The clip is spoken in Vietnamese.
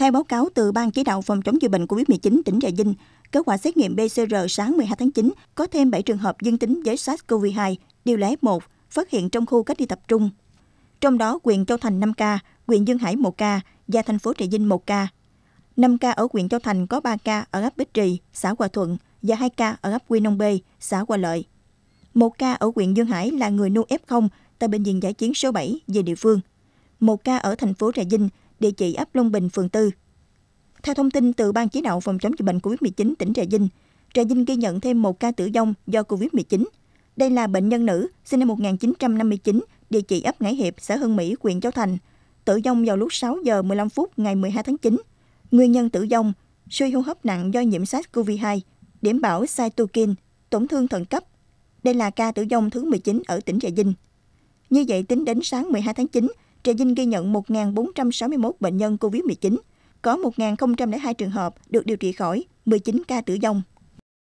Theo báo cáo từ Ban chỉ đạo phòng chống dịch bệnh COVID-19 tỉnh Trà Vinh, kết quả xét nghiệm PCR sáng 12 tháng 9 có thêm 7 trường hợp dương tính với SARS-CoV-2, điều lẽ 1, phát hiện trong khu cách ly tập trung. Trong đó, huyện Châu Thành 5 ca, huyện Dương Hải 1 ca và thành phố Trà Vinh 1 ca. 5 ca ở huyện Châu Thành có 3 ca ở ấp Bích Trì, xã Hòa Thuận và 2 ca ở ấp Quy Nông B, xã Hòa Lợi. 1 ca ở huyện Dương Hải là người nuôi F0 tại bệnh viện giải chiến số 7 về địa phương. 1 ca ở thành phố Trà Vinh, địa chỉ ấp Long Bình, phường 4. Theo thông tin từ Ban chỉ đạo phòng chống dịch bệnh COVID-19 tỉnh Trà Vinh, Trà Vinh ghi nhận thêm một ca tử vong do COVID-19. Đây là bệnh nhân nữ, sinh năm 1959, địa chỉ ấp Ngãi Hiệp, xã Hưng Mỹ, huyện Châu Thành. Tử vong vào lúc 6 giờ 15 phút ngày 12 tháng 9. Nguyên nhân tử vong, suy hô hấp nặng do nhiễm SARS-CoV-2, điểm bảo cytokine, tổn thương thận cấp. Đây là ca tử vong thứ 19 ở tỉnh Trà Vinh. Như vậy, tính đến sáng 12 tháng 9, Trà Vinh ghi nhận 1.461 bệnh nhân COVID-19, có 1.002 trường hợp được điều trị khỏi, 19 ca tử vong.